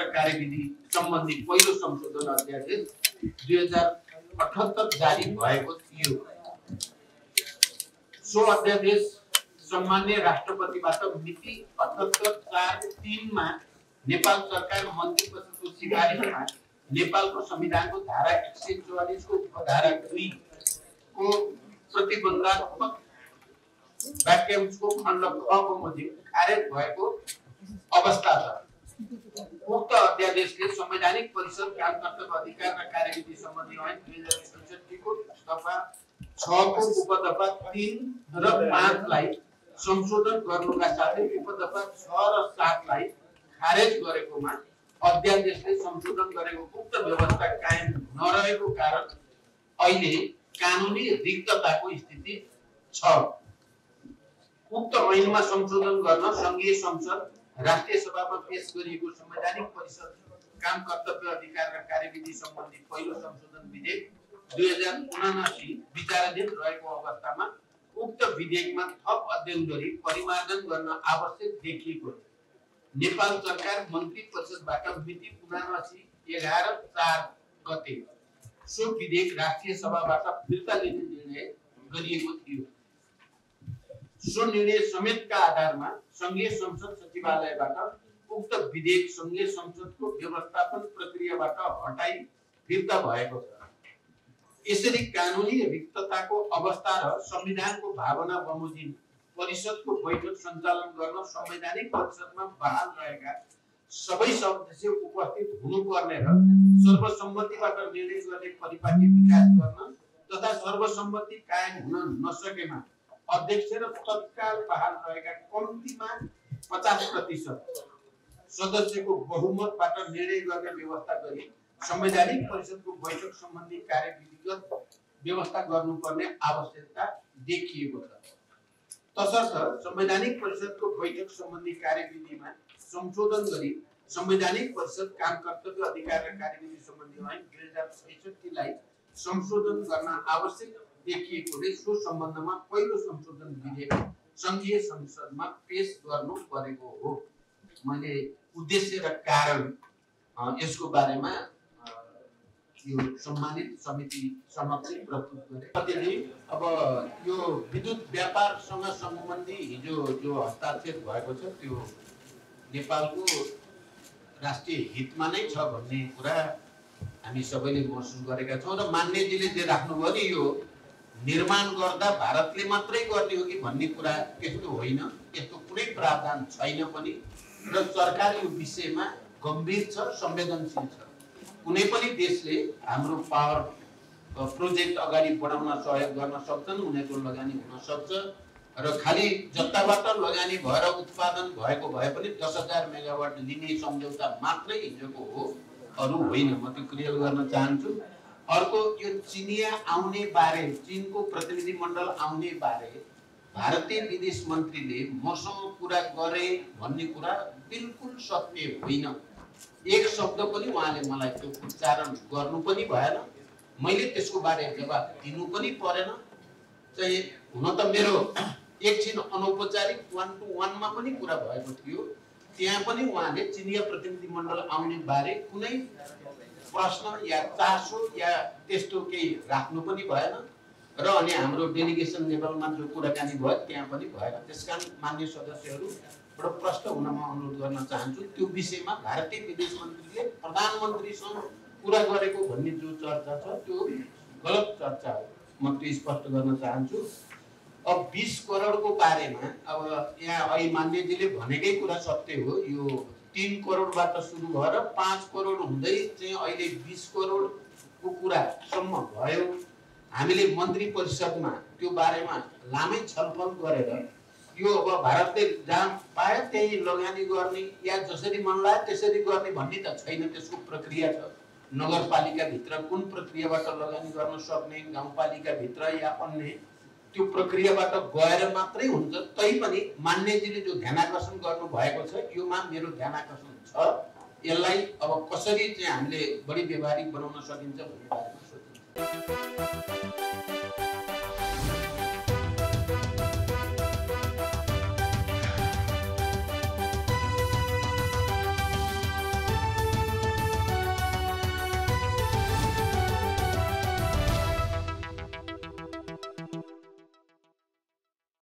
र कार्यविधि सम्बन्धी पहिलो संशोधन अध्यादेश दुई हजार अठहत्तर जारी भएको थियो। सो अध्यादेश सम्मान्य राष्ट्रपतिबाट मिति अठहत्तर चार तिनमा नेपाल सरकार मन्त्री परिषदको सिफारिसमा नेपालको संविधानको धारा एक सय चौवालिसको उपधारा दुईको प्रतिबन्धात्मक वाक्यांशको खण्ड खको बमोजिम खारेज भएको अवस्था छ। संवैधानिक परिषद काम कर्तव्य अधिकार र कार्यविधि सम्बन्धी ऐन दुई हजार छैसठीको दफा छको उपदफा तिन र पाँचलाई संशोधन गर्नुका साथै उपदफा छ र सातलाई खारेज गरेकोमा अध्यादेशले संशोधन गरेको उक्त व्यवस्था कायम नरहेको कारण अहिले कानुनी रिक्तताको स्थिति छ। उक्त ऐनमा संशोधन गर्न सङ्घीय संसद राष्ट्रिय सभामा पेश गरिएको संवैधानिक परिषद काम कर्तव्य अधिकार र कार्यविधि सम्बन्धी पहिलो संशोधन विधेयक दुई हजार उनासी विचाराधीन रहेको अवस्थामा उक्त विधेयकमा थप अध्ययन गरी परिमार्जन गर्न आवश्यक देखिएको नेपाल सरकार मन्त्री परिषदबाट मिति उनासी एघार चार गते सो विधेयक राष्ट्रिय सभाबाट फिर्ता लिने निर्णय गरिएको थियो। सो निर्णय समेतका आधारमा सङ्घीय संसद सचिवालयबाट उक्त विधेयक सङ्घीय संसदको व्यवस्थापन प्रक्रियाबाट हटाई फिर्ता भएको छ। यसरी कानुनी रिक्तताको अवस्था र संविधानको भावना बमोजिम परिषदको बैठक सञ्चालन गर्न संवैधानिक परिषदमा बहाल रहेका सबै सदस्य उपस्थित हुनुपर्ने र सर्वसम्मतिबाट निर्णय गर्ने परिपाटी विकास गर्न तथा सर्वसम्मति कायम हुन नसकेमा अध्यक्ष र तत्काल बहाल रहेका कम्तीमा पचास प्रतिशत सदस्यको बहुमतबाट निर्णय गर्ने व्यवस्था गरी संवैधानिक परिषदको बैठक सम्बन्धी कार्यविधिगत व्यवस्था गर्नुपर्ने आवश्यकता देखिएको छ। तसर्थ संवैधानिक परिषदको बैठक सम्बन्धी कार्यविधिमा संशोधन गरी संवैधानिक परिषद काम कर्तव्य अधिकार र कार्यविधि सम्बन्धी ऐन दुई हजार छैसठीलाई संशोधन गर्न आवश्यक देखिएकोले सो सम्बन्धमा पहिलो संशोधन विधेयक सङ्घीय संसदमा पेश गर्नु परेको हो। मैले उद्देश्य र कारण यसको बारेमा यो सम्मानित समिति समक्ष प्रस्तुत गरे। कतिले अब यो विद्युत व्यापारसँग सम्बन्धी हिजो जो हस्ताक्षर भएको छ त्यो नेपालको राष्ट्रिय हितमा नै छ भन्ने कुरा हामी सबैले महसुस गरेका छौँ र मान्यजीले जे राख्नुभयो नि यो निर्माण गर्दा भारतले मात्रै गर्ने हो कि भन्ने कुरा त्यस्तो होइन यस्तो कुनै प्रावधान छैन पनि। र सरकार यो विषयमा गम्भीर छ संवेदनशील छ। कुनै पनि देशले हाम्रो पावर प्रोजेक्ट अगाडि बढाउन सहयोग गर्न सक्छन् उनीहरूको लगानी हुन सक्छ र खालि जताबाट लगानी भएर उत्पादन भएको भए पनि दस हजार मेगावाट लिने सम्झौता मात्रै हिजोको हो अरू होइन। म त्यो क्लियर गर्न चाहन्छु। अर्को यो चिनिया आउने बारे चिनको प्रतिनिधि मण्डल आउने बारे भारतीय विदेश मन्त्रीले मसँग कुरा गरे भन्ने कुरा बिल्कुल सत्य होइन। एक शब्द पनि उहाँले मलाई त्यो उच्चारण गर्नु पनि भएन। मैले त्यसको बारे जवाब दिनु पनि परेन। चाहिँ हुन त मेरो एकछिन अनौपचारिक वान टू वानमा पनि कुरा भएको थियो। त्यहाँ पनि उहाँले चिनिया प्रतिनिधि मण्डल आउने बारे कुनै प्रश्न या चासो या त्यस्तो केही राख्नु पनि भएन। र अनि हाम्रो डेलिगेसन लेभलमा जो कुराकानी भयो त्यहाँ पनि भएन त्यस कारण मान्य सदस्यहरूबाट प्रश्न हुन म अनुरोध गर्न चाहन्छु त्यो विषयमा भारतीय विदेश मन्त्रीले प्रधानमन्त्रीसँग कुरा गरेको भन्ने जो चर्चा छ त्यो गलत चर्चा हो। म त्यो स्पष्ट गर्न चाहन्छु। अब बिस करोडको बारेमा अब यहाँ अहिले मान्यजीले भनेकै कुरा सत्य हो यो तिन करोडबाट सुरु भएर पाँच करोड हुँदै चाहिँ अहिले बिस करोडको कुरासम्म भयो। हामीले मन्त्री परिषदमा त्यो बारेमा लामै छलफल गरेर यो अब भारतले जहाँ पायो त्यही लगानी गर्ने या जसरी मन लाग्यो त्यसरी गर्ने भन्ने त छैन त्यसको प्रक्रिया छ। नगरपालिकाभित्र कुन प्रक्रियाबाट लगानी गर्न सक्ने गाउँपालिकाभित्र या अन्य त्यो प्रक्रियाबाट गएर मात्रै हुन्छ तैपनि मान्यजीले जो ध्यानाकर्षण गर्नुभएको छ योमा मेरो ध्यानाकर्षण छ। यसलाई अब कसरी चाहिँ हामीले बढी व्यवहारिक बनाउन सकिन्छ भन्ने बारेमा सोचिन्छ